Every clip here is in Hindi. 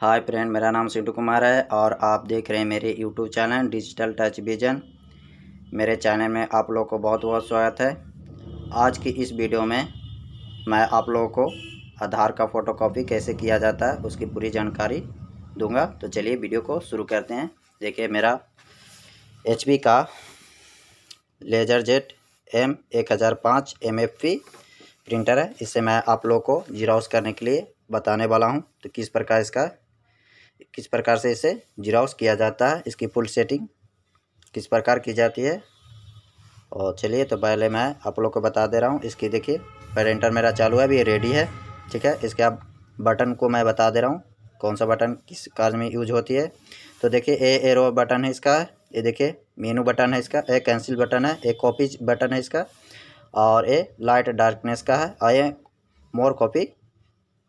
हाय फ्रेंड, मेरा नाम सिंटू कुमार है और आप देख रहे हैं मेरे YouTube channel digital touch vision. मेरे चैनल में आप लोग को बहुत बहुत स्वागत है। आज की इस वीडियो में मैं आप लोगों को आधार का फ़ोटोकॉपी कैसे किया जाता है उसकी पूरी जानकारी दूँगा। तो चलिए वीडियो को शुरू करते हैं। देखिए, मेरा HP का लेजर जेट एम एक हज़ार पाँच एम एफ़ पी प्रिंटर है। इससे मैं आप लोग को जीरोस करने के लिए बताने वाला हूँ। तो किस प्रकार इसका किस प्रकार से इसे जीरोक्स किया जाता है, इसकी फुल सेटिंग किस प्रकार की जाती है। और चलिए तो पहले मैं आप लोग को बता दे रहा हूँ, इसकी देखिए प्रिंटर मेरा चालू है, अभी रेडी है, ठीक है। इसके आप बटन को मैं बता दे रहा हूँ, कौन सा बटन किस कार्य में यूज़ होती है। तो देखिए ए एरो बटन है इसका, ये देखिए मेनू बटन है इसका ए कैंसिल बटन है ए कॉपी बटन है इसका, और ए लाइट डार्कनेस का है, और ये मोर कॉपी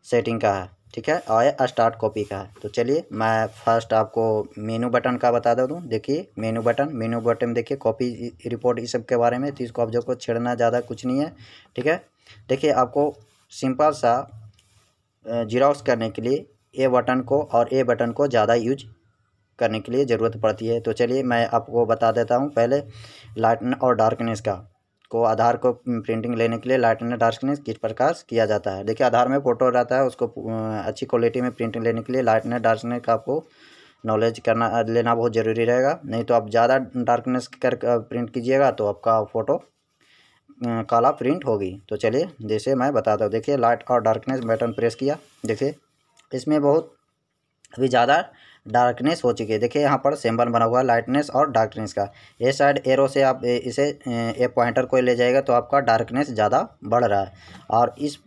सेटिंग का है। ठीक है और स्टार्ट कॉपी का है। तो चलिए, मैं फ़र्स्ट आपको मेनू बटन का बता दे दूँ। देखिए मेनू बटन मेनू बटन देखिए कॉपी रिपोर्ट इस सब के बारे में। तो इसको आप को छेड़ना ज़्यादा कुछ नहीं है, ठीक है? देखिए, आपको सिंपल सा जीरोक्स करने के लिए ए बटन को और ए बटन को ज़्यादा यूज़ करने के लिए ज़रूरत पड़ती है। तो चलिए, मैं आपको बता देता हूँ पहले लाइटन और डार्कनेस का। को आधार को प्रिंटिंग लेने के लिए लाइटन डार्कनेस किस प्रकार किया जाता है? देखिए, आधार में फ़ोटो रहता है, उसको अच्छी क्वालिटी में प्रिंटिंग लेने के लिए लाइटन डार्कनेस का आपको नॉलेज करना, लेना बहुत ज़रूरी रहेगा। नहीं तो आप ज़्यादा डार्कनेस कर प्रिंट कीजिएगा तो आपका फ़ोटो काला प्रिंट होगी। तो चलिए, जैसे मैं बताता हूँ, देखिए लाइट और डार्कनेस बटन प्रेस किया। देखिए, इसमें बहुत, अभी ज़्यादा डार्कनेस हो चुकी है। देखिए, यहाँ पर सिंबल बना हुआ है लाइटनेस और डार्कनेस का। ये साइड एरो से आप इसे, ए पॉइंटर को ले जाएगा तो आपका डार्कनेस ज़्यादा बढ़ रहा है। और इस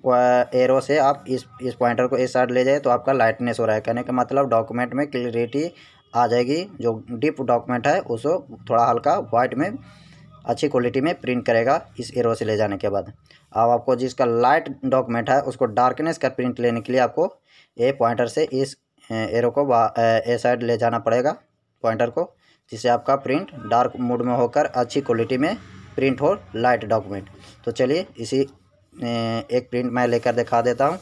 एरो से आप इस इस पॉइंटर को इस साइड ले जाए तो आपका लाइटनेस हो रहा है। कहने का मतलब डॉक्यूमेंट में क्लियरिटी आ जाएगी। जो डीप डॉक्यूमेंट है, उसको थोड़ा हल्का वाइट में, अच्छी क्वालिटी में प्रिंट करेगा इस एरो से ले जाने के बाद। अब आपको जिसका लाइट डॉक्यूमेंट है, उसको डार्कनेस का प्रिंट लेने के लिए आपको ए पॉइंटर से इस एरो को ए साइड ले जाना पड़ेगा पॉइंटर को, जिससे आपका प्रिंट डार्क मोड में होकर अच्छी क्वालिटी में प्रिंट हो लाइट डॉक्यूमेंट तो चलिए, इसी एक प्रिंट मैं लेकर दिखा देता हूँ।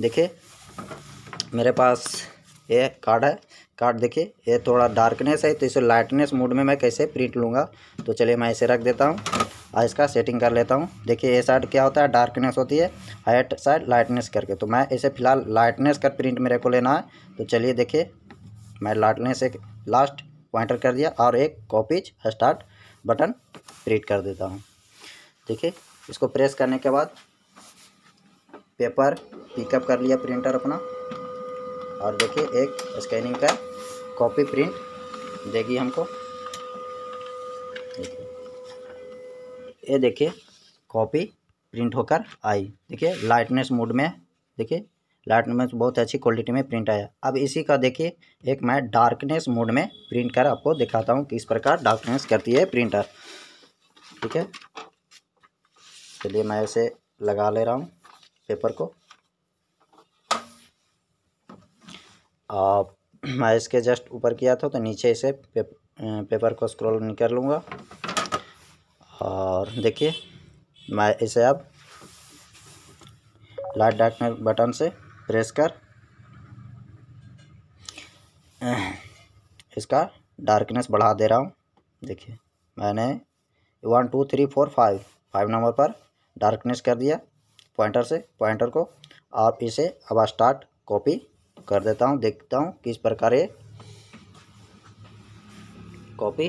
देखिए, मेरे पास ये कार्ड है। कार्ड देखिए, ये थोड़ा डार्कनेस है तो इसे लाइटनेस मोड में मैं कैसे प्रिंट लूँगा? तो चलिए, मैं इसे रख देता हूँ। और इसका सेटिंग कर लेता हूँ। देखिए, ये साइड क्या होता है? डार्कनेस होती है। हाइट साइड लाइटनेस करके। तो मैं इसे फ़िलहाल लाइटनेस का प्रिंट मेरे को लेना है। तो चलिए देखिए, मैं लाइटनेस एक लास्ट पॉइंटर कर दिया और एक कॉपीज स्टार्ट बटन प्रिंट कर देता हूँ। देखिए, इसको प्रेस करने के बाद पेपर पिकअप कर लिया प्रिंटर अपना। और देखिए, एक स्कैनिंग का कॉपी प्रिंट देगी हमको। ये देखिए कॉपी प्रिंट होकर आई। देखिए लाइटनेस मोड में देखिए लाइटनेस बहुत अच्छी क्वालिटी में प्रिंट आया। अब इसी का देखिए एक मैं डार्कनेस मोड में प्रिंट कर आपको दिखाता हूँ कि इस प्रकार डार्कनेस करती है प्रिंटर ठीक है? चलिए मैं इसे लगा ले रहा हूँ पेपर को। मैं इसके जस्ट ऊपर किया था तो नीचे इसे पे, पेपर को स्क्रॉल कर लूँगा। और देखिए, मैं इसे अब लाइट डार्कनेस बटन से प्रेस कर, इसका डार्कनेस बढ़ा दे रहा हूँ। देखिए, मैंने one, two, three, four, five five number पर डार्कनेस कर दिया पॉइंटर से, पॉइंटर को। आप इसे अब स्टार्ट कॉपी कर देता हूँ, देखता हूँ किस प्रकार ये कॉपी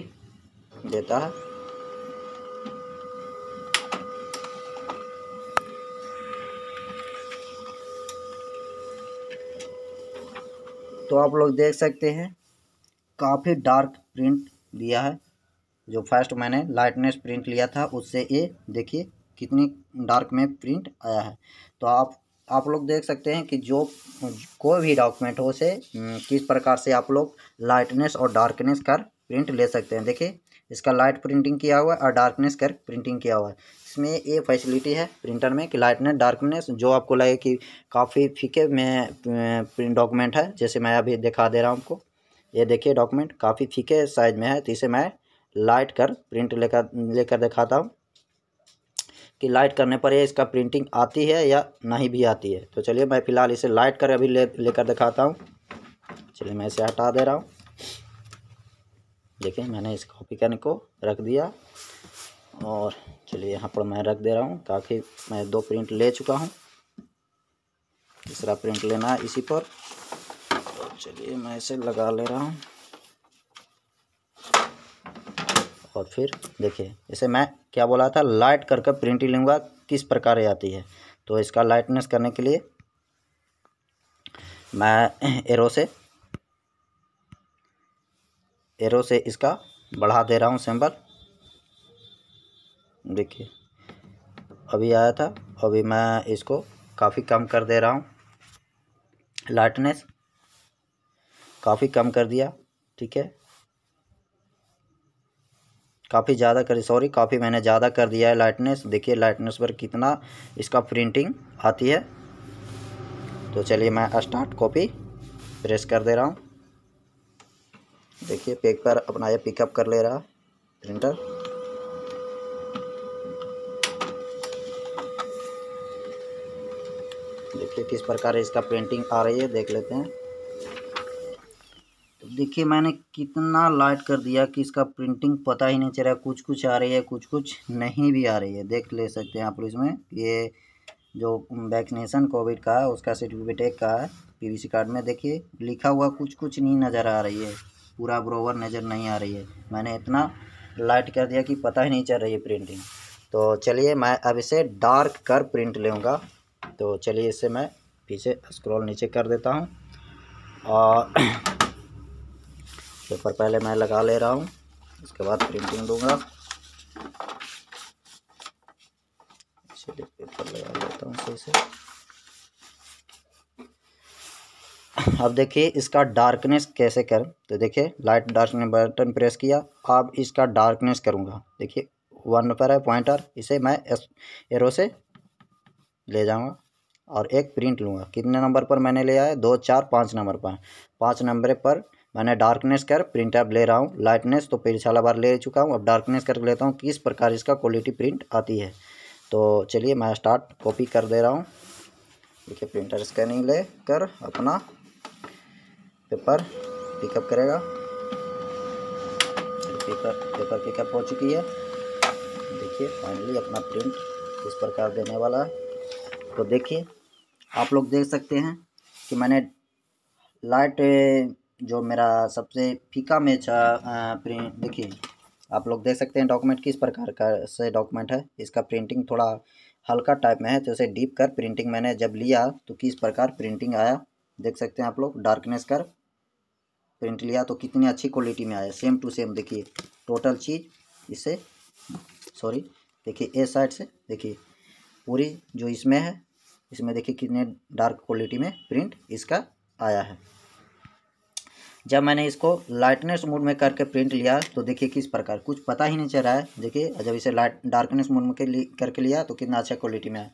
देता है। तो आप लोग देख सकते हैं, काफ़ी डार्क प्रिंट दिया है। जो फ़र्स्ट मैंने लाइटनेस प्रिंट लिया था, उससे ये देखिए कितनी डार्क में प्रिंट आया है। तो आप आप लोग देख सकते हैं कि जो, कोई भी डॉक्यूमेंट हो उसे किस प्रकार से आप लोग लाइटनेस और डार्कनेस कर प्रिंट ले सकते हैं। देखिए, इसका लाइट प्रिंटिंग किया हुआ है और डार्कनेस कर प्रिंटिंग किया हुआ है। इसमें ये फैसिलिटी है प्रिंटर में कि लाइटनेस डार्कनेस जो आपको लगे कि काफ़ी फीके में प्रिंट डॉक्यूमेंट है, जैसे मैं अभी दिखा दे रहा हूँ आपको। ये देखिए डॉक्यूमेंट काफ़ी फीके साइज़ में है तो इसे मैं लाइट कर प्रिंट लेकर लेकर दिखाता हूँ कि लाइट करने पर ये इसका प्रिंटिंग आती है या नहीं भी आती है। तो चलिए मैं फ़िलहाल इसे लाइट कर अभी ले, लेकर दिखाता हूँ। चलिए मैं इसे हटा दे रहा हूँ। देखिए मैंने इस कॉपी करने को रख दिया और चलिए यहाँ पर मैं रख दे रहा हूँ ताकि मैं दो प्रिंट ले चुका हूँ। तीसरा प्रिंट लेना है इसी पर। तो चलिए मैं इसे लगा ले रहा हूँ। और फिर देखिए, इसे मैं क्या बोला था? लाइट करके प्रिंट लूँगा, किस प्रकार आती है? तो इसका लाइटनेस करने के लिए मैं एरो से एरो से इसका बढ़ा दे रहा हूँ सिंबल देखिए, अभी आया था, अभी मैं इसको काफ़ी कम कर दे रहा हूँ। लाइटनेस काफ़ी कम कर दिया, ठीक है? काफ़ी ज़्यादा कर सॉरी काफ़ी मैंने ज़्यादा कर दिया है लाइटनेस देखिए लाइटनेस पर कितना इसका प्रिंटिंग आती है। तो चलिए मैं स्टार्ट कॉपी प्रेस कर दे रहा हूँ। देखिए पेपर अपना ये पिकअप कर ले रहा प्रिंटर देखिए किस प्रकार इसका पेंटिंग आ रही है, देख लेते हैं। तो देखिए मैंने कितना लाइट कर दिया कि इसका प्रिंटिंग पता ही नहीं चल रहा कुछ कुछ आ रही है कुछ कुछ नहीं भी आ रही है। देख ले सकते हैं आप इसमें, ये जो वैक्सीनेशन कोविड का है, उसका सर्टिफिकेट एक का है पीवीसी कार्ड में देखिए, लिखा हुआ कुछ कुछ नहीं नज़र आ रही है, पूरा बरोबर नज़र नहीं आ रही है। मैंने इतना लाइट कर दिया कि पता ही नहीं चल रही है प्रिंटिंग तो चलिए मैं अब इसे डार्क कर प्रिंट लूँगा। तो चलिए इसे मैं पीछे स्क्रॉल नीचे कर देता हूँ। और पेपर पहले मैं लगा ले रहा हूँ। उसके बाद प्रिंटिंग दूँगा। चलिए पेपर लगा लेता हूँ सही से। अब देखिए इसका डार्कनेस कैसे कर? तो देखिए लाइट डार्कनेस बटन प्रेस किया। अब इसका डार्कनेस करूँगा। देखिए वन पर है पॉइंटर इसे मैं एरो से ले जाऊँगा। और एक प्रिंट लूँगा। कितने नंबर पर मैंने लिया है? दो, चार, पाँच नंबर पर। पाँच नंबर पर मैंने डार्कनेस कर प्रिंट अब ले रहा हूँ। लाइटनेस तो पिछला बार ले चुका हूँ। अब डार्कनेस कर लेता हूँ। किस प्रकार इसका क्वालिटी प्रिंट आती है? तो चलिए मैं स्टार्ट कॉपी कर दे रहा हूँ। देखिए प्रिंटर स्कैनिंग ले कर अपना पेपर पिकअप करेगा। पेपर पेपर पिकअप हो चुकी है। देखिए फाइनली अपना प्रिंट किस प्रकार देने वाला है। तो देखिए आप लोग देख सकते हैं कि मैंने लाइट जो मेरा सबसे फीका में प्रिंट देखिए, आप लोग देख सकते हैं डॉक्यूमेंट किस प्रकार का से डॉक्यूमेंट है। इसका प्रिंटिंग थोड़ा हल्का टाइप में है तो उसे डीप कर प्रिंटिंग मैंने जब लिया तो किस प्रकार प्रिंटिंग आया, देख सकते हैं आप लोग, डार्कनेस कर प्रिंट लिया तो कितनी अच्छी क्वालिटी में आया, सेम टू सेम, देखिए, टोटल चीज़ इससे सॉरी, देखिए, ए साइड से, देखिए, पूरी जो इसमें है इसमें देखिए कितने डार्क क्वालिटी में प्रिंट इसका आया है। जब मैंने इसको लाइटनेस मोड में करके प्रिंट लिया तो देखिए किस प्रकार, कुछ पता ही नहीं चल रहा है। देखिए, जब इसे लाइट डार्कनेस मोड में करके लिया तो कितना अच्छा क्वालिटी में है।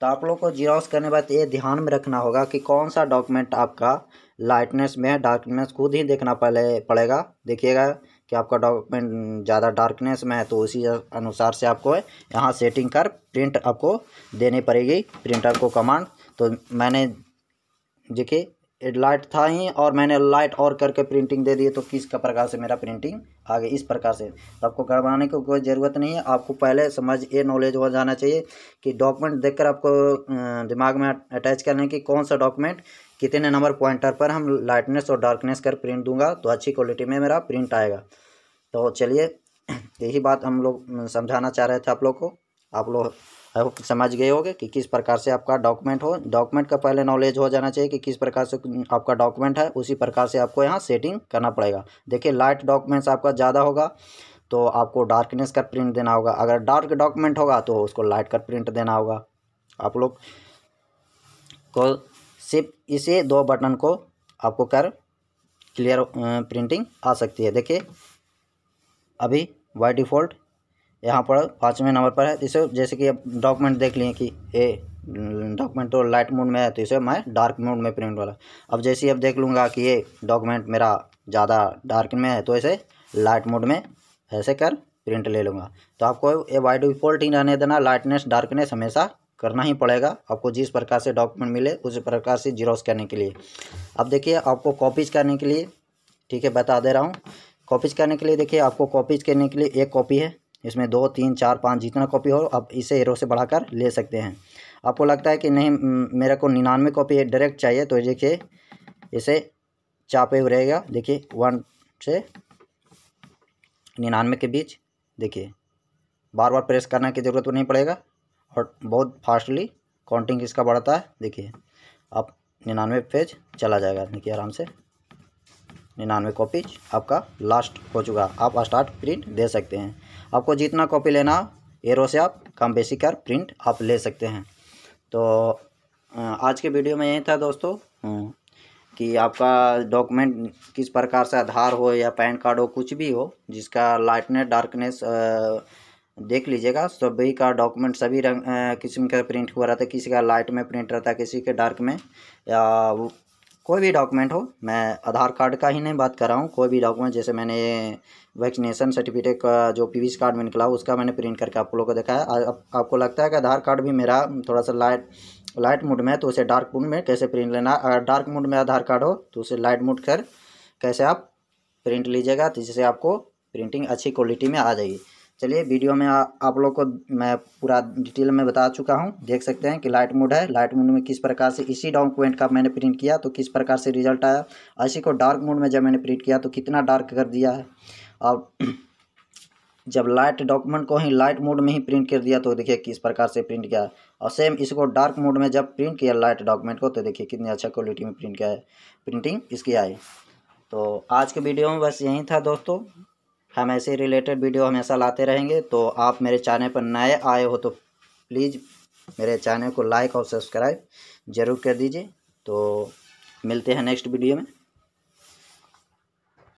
तो आप लोग को जीरोक्स करने के बाद ये ध्यान में रखना होगा कि कौन सा डॉक्यूमेंट आपका लाइटनेस में है डार्कनेस खुद ही देखना पहले पड़ेगा। देखिएगा कि आपका डॉक्यूमेंट ज़्यादा डार्कनेस में है तो उसी अनुसार से आपको यहाँ सेटिंग कर प्रिंट आपको देनी पड़ेगी। प्रिंटर को कमांड तो मैंने देखिए लाइट था ही और मैंने लाइट और करके प्रिंटिंग दे दी तो किस का प्रकार से मेरा प्रिंटिंग आगे इस प्रकार से। तो आपको करवाने की कोई ज़रूरत नहीं है, आपको पहले समझ, ये नॉलेज हो जाना चाहिए कि डॉक्यूमेंट देखकर आपको दिमाग में अटैच करने की कौन सा डॉक्यूमेंट कितने नंबर पॉइंटर पर हम लाइटनेस और डार्कनेस कर प्रिंट दूँगा तो अच्छी क्वालिटी में मेरा प्रिंट आएगा। तो चलिए, यही बात हम लोग समझाना चाह रहे थे आप लोग को। आप लोग आई होप समझ गए होगे कि किस प्रकार से आपका डॉक्यूमेंट हो। डॉक्यूमेंट का पहले नॉलेज हो जाना चाहिए कि किस प्रकार से आपका डॉक्यूमेंट है, उसी प्रकार से आपको यहाँ सेटिंग करना पड़ेगा। देखिए लाइट डॉक्यूमेंट्स आपका ज़्यादा होगा तो आपको डार्कनेस का प्रिंट देना होगा। अगर डार्क डॉक्यूमेंट होगा तो उसको लाइट का प्रिंट देना होगा। आप लोग को सिर्फ़ इसी दो बटन को आपको कर क्लियर प्रिंटिंग आ सकती है। देखिए, अभी बाई डिफ़ॉल्ट यहाँ पर पाँचवें नंबर पर है। इसे जैसे कि अब डॉक्यूमेंट देख लिए कि ये डॉक्यूमेंट तो लाइट मोड में है तो इसे मैं डार्क मोड में प्रिंट वाला। अब जैसे अब देख लूँगा कि ये डॉक्यूमेंट मेरा ज़्यादा डार्क में है तो इसे लाइट मोड में ऐसे कर प्रिंट ले लूँगा। तो आपको ये बाई डिफ़ॉल्ट ही रहने देना लाइटनेस डार्कनेस हमेशा करना ही पड़ेगा। आपको जिस प्रकार से डॉक्यूमेंट मिले, उस प्रकार से जीरोस करने के लिए। अब देखिए, आपको कॉपीज करने के लिए, ठीक है, बता दे रहा हूँ। कॉपीज करने के लिए देखिए, आपको कॉपीज करने के लिए एक कॉपी है। इसमें दो, तीन, चार, पाँच जितना कॉपी हो, आप इसे एरो से बढ़ाकर ले सकते हैं। आपको लगता है कि नहीं मेरे को निन्यानवे कॉपी डायरेक्ट चाहिए तो देखिए, इसे चापे हुए रहेगा। देखिए वन से निन्यानवे के बीच, देखिए, बार बार प्रेस करने की ज़रूरत तो नहीं पड़ेगा। और बहुत फास्टली काउंटिंग इसका बढ़ता है। देखिए आप निन्यानवे पेज चला जाएगा। देखिए, आराम से। निन्यानवे कॉपी आपका लास्ट हो चुका। आप स्टार्ट प्रिंट दे सकते हैं। आपको जितना कॉपी लेना एरो से आप कम बेसी कर प्रिंट आप ले सकते हैं। तो आज के वीडियो में यही था दोस्तों। कि आपका डॉक्यूमेंट किस प्रकार से आधार हो या पैन कार्ड हो, कुछ भी हो, जिसका लाइटनेस डार्कनेस देख लीजिएगा सभी का डॉक्यूमेंट सभी रंग किस्म का प्रिंट हुआ रहता है किसी का लाइट में प्रिंट रहता है किसी के डार्क में या कोई भी डॉक्यूमेंट हो मैं आधार कार्ड का ही नहीं बात कर रहा हूँ कोई भी डॉक्यूमेंट जैसे मैंने वैक्सीनेशन सर्टिफिकेट का जो पीवीसी कार्ड में निकला उसका मैंने प्रिंट करके आप लोगों को देखा है आप, आपको लगता है कि आधार कार्ड भी मेरा थोड़ा सा लाइट लाइट मोड में है तो उसे डार्क मोड में कैसे प्रिंट लेना अगर डार्क मोड में आधार कार्ड हो तो उसे लाइट मोड कर कैसे आप प्रिंट लीजिएगा तो जिससे आपको प्रिंटिंग अच्छी क्वालिटी में आ जाएगी। चलिए वीडियो में आ, आप लोग को मैं पूरा डिटेल में बता चुका हूँ। देख सकते हैं कि लाइट मोड है। लाइट मोड में किस प्रकार से इसी डॉक्यूमेंट का मैंने प्रिंट किया तो किस प्रकार से रिज़ल्ट आया। ऐसी को डार्क मोड में जब मैंने प्रिंट किया तो कितना डार्क कर दिया है। और जब लाइट डॉक्यूमेंट को ही लाइट मोड में ही प्रिंट कर दिया तो देखिए किस प्रकार से प्रिंट किया और सेम इसको डार्क मोड में जब प्रिंट किया लाइट डॉक्यूमेंट को तो देखिए कितनी अच्छा क्वालिटी में प्रिंट किया है। प्रिंटिंग इसकी आई। तो आज के वीडियो में बस यही था दोस्तों। हम ऐसे रिलेटेड वीडियो हमेशा लाते रहेंगे तो आप मेरे चैनल पर नए आए हो तो प्लीज़ मेरे चैनल को लाइक और सब्सक्राइब ज़रूर कर दीजिए। तो मिलते हैं नेक्स्ट वीडियो में।